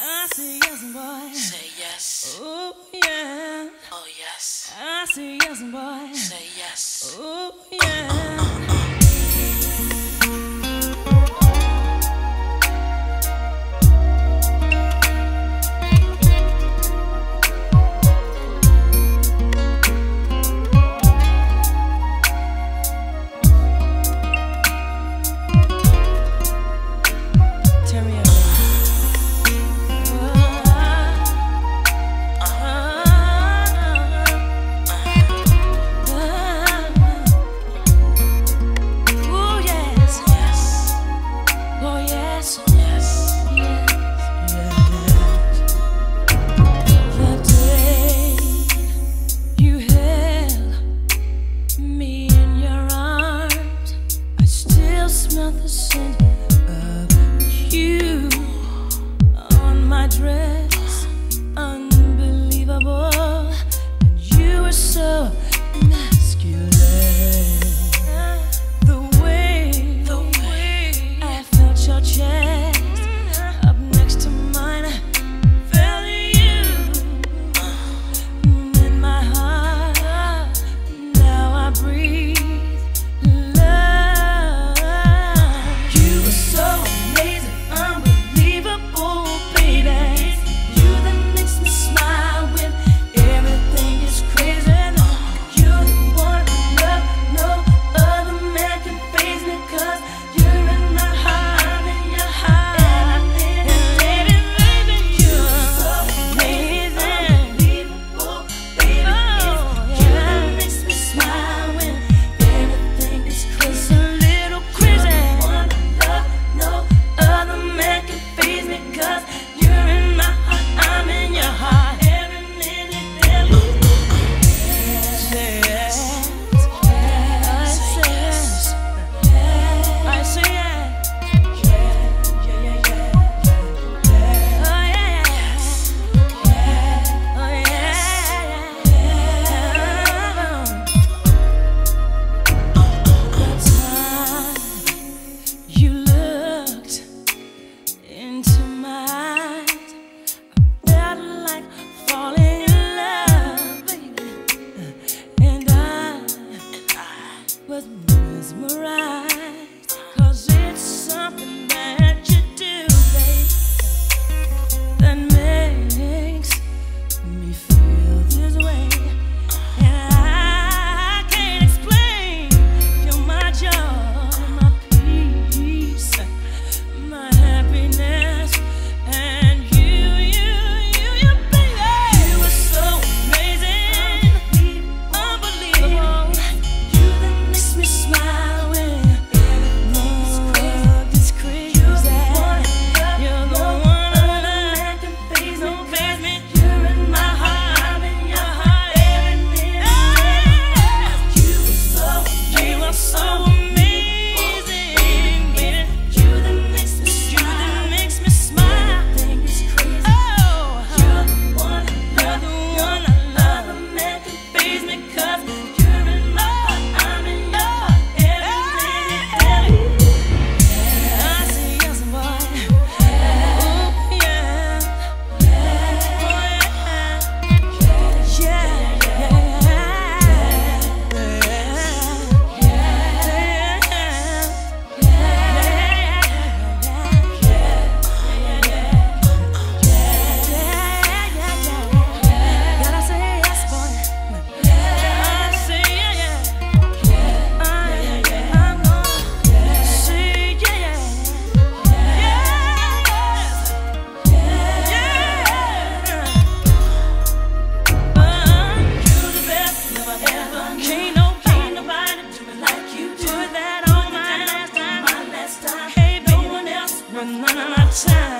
I say yes, boy. Say yes. Oh yeah. Oh yes. I say yes, boy. Say yes. Oh yeah. run out of time.